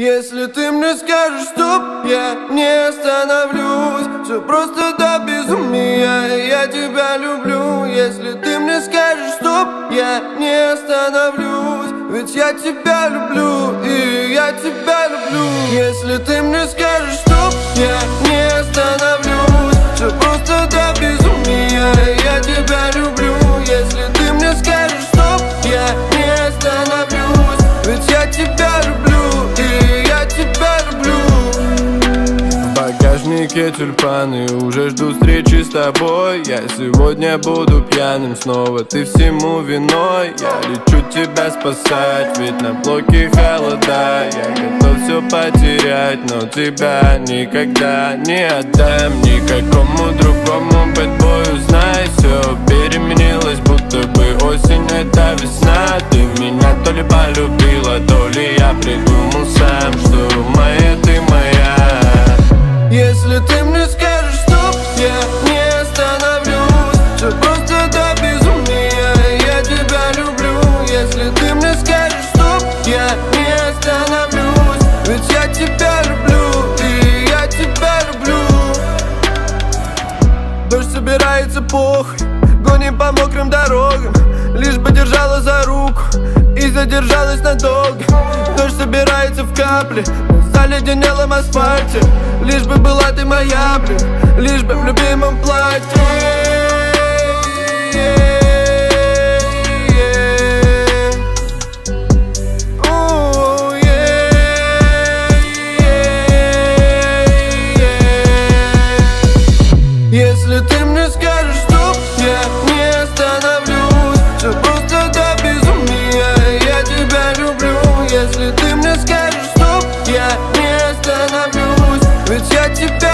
Если ты мне скажешь стоп, я не остановлюсь. Все просто до безумия, я тебя люблю. Если ты мне скажешь стоп, я не остановлюсь. Ведь я тебя люблю, и я тебя люблю. Если ты мне скажешь стоп, я багажнике тюльпаны Уже жду встречи с тобой. Я сегодня буду пьяным снова Ты всему виной. Я лечу тебя спасать Ведь на блоке холода. Я готов все потерять Но тебя никогда не отдам. Никакому другому бэтбою Знай, все переменилось Будто бы осень, это весна. Ты меня то ли полюбила собирается похуй, гоним по мокрым дорогам Лишь бы держала за руку и задержалась надолго. Дождь собирается в капли на заледенелом асфальте Лишь бы была ты моя, блин Лишь бы touch it.